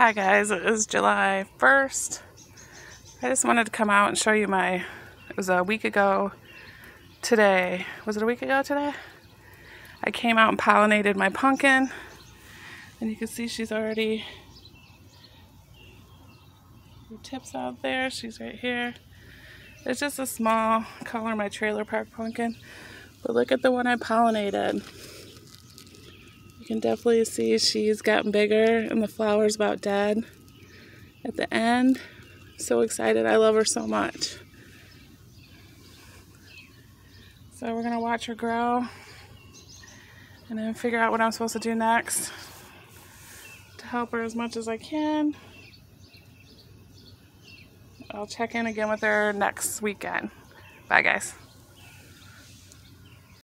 Hi guys, it is July 1st. I just wanted to come out and show you my, it was a week ago today. Was it a week ago today? I came out and pollinated my pumpkin and you can see she's already, tips out there, she's right here. It's just a small color my trailer park pumpkin, but look at the one I pollinated can definitely see she's gotten bigger and the flower's about dead at the end. So excited. I love her so much. So we're going to watch her grow and then figure out what I'm supposed to do next to help her as much as I can. I'll check in again with her next weekend. Bye, guys.